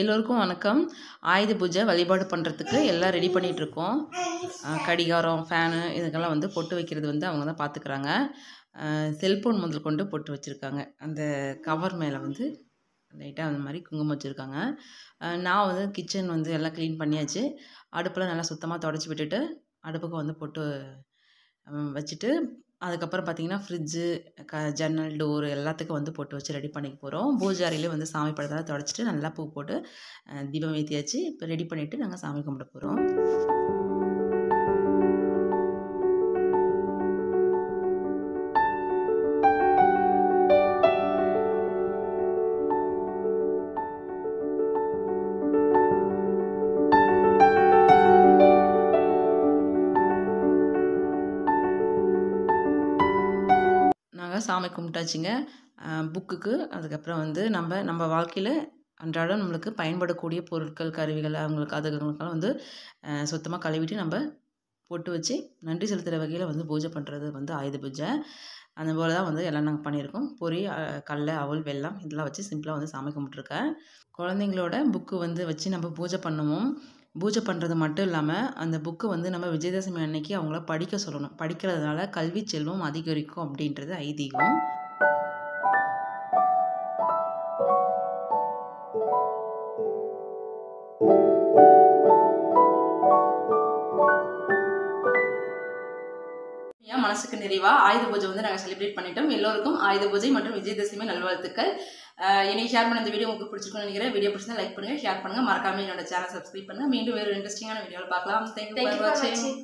எல்லோருக்கும் வணக்கம். ஆயுத பூஜை வழிபாடு பண்ணுறதுக்கு எல்லாம் ரெடி பண்ணிகிட்ருக்கோம் கடிகாரம் ஃபேனு இதுக்கெல்லாம் வந்து பொட்டு வைக்கிறது வந்து அவங்க தான் பார்த்துக்குறாங்க செல்ஃபோன் முதல் கொண்டு பொட்டு வச்சுருக்காங்க. அந்த கவர் மேலே வந்து லைட்டாக அந்த மாதிரி குங்குமம் வச்சுருக்காங்க. நான் வந்து கிச்சன் வந்து எல்லாம் க்ளீன் பண்ணியாச்சு. அடுப்பெல்லாம் நல்லா சுத்தமாக தொடச்சி விட்டுட்டு அடுப்புக்கு வந்து பொட்டு வச்சுட்டு அதுக்கப்புறம் பார்த்தீங்கன்னா ஃப்ரிட்ஜு க ஜன்னல் டோர் எல்லாத்துக்கும் வந்து போட்டு வச்சு ரெடி பண்ணிக்க போகிறோம் பூஜை அறையிலே வந்து சாமி படத்தெல்லாம் தொடச்சிட்டு நல்லா பூ போட்டு தீபம் ஏற்றியாச்சு இப்போ ரெடி பண்ணிவிட்டு நாங்கள் சாமி கும்பிட போகிறோம் நாங்கள் சாமி கும்பிட்டாச்சுங்க. புக்குக்கு. அதுக்கப்புறம் வந்து நம்ம நம்ம வாழ்க்கையில் அன்றாடம் நம்மளுக்கு பயன்படக்கூடிய பொருட்கள் கருவிகள் அவங்களுக்கு அதுகளுக்கெல்லாம் வந்து சுத்தமாக கழுவிட்டு நம்ம பொட்டு வச்சு நன்றி செலுத்துகிற வகையில் வந்து பூஜை பண்ணுறது வந்து ஆயுத பூஜை. அந்த போல் தான் வந்து எல்லாம் நாங்கள் பண்ணியிருக்கோம். பொரி அஹ், கடல அவல் வெல்லம் இதெல்லாம் வச்சு சிம்பிளாக வந்து சாமி கும்பிட்ருக்கேன் குழந்தைங்களோட புக்கு வந்து வச்சு நம்ம பூஜை பண்ணுவோம். பூஜை பண்ணுறது மட்டும் இல்லாமல் அந்த புக்கு வந்து நம்ம விஜயதசமி அன்னைக்கு அவங்கள படிக்க சொல்லணும். படிக்கிறதுனால கல்வி செல்வம் அதிகரிக்கும் அப்படின்றது ஐதீகம். மனசுக்கு நிறைவா? ஆயுத பூஜை வந்து நாங்கள் செலிப்ரேட் பண்ணிட்டோம். எல்லோருக்கும் ஆயுத பூஜை மற்றும் விஜயதசமி நல்வாழ்த்துக்கள். இன்னைக்கு ஷேர் பண்ண இந்த வீடியோ உங்களுக்கு பிடிச்சிருக்கும்னு நினைக்கிறேன். வீடியோ பிடிச்சிருந்தா லைக் பண்ணுங்க ஷேர் பண்ணுங்க. மறக்காம என்னோட சேனல் சப்ஸ்கிரைப் பண்ணுங்க. மீண்டும் வேறு இன்ட்ரெஸ்டிங்கான வீடியோவில் பார்க்கலாம். தேங்க்யூ ஃபார் வாட்சிங்.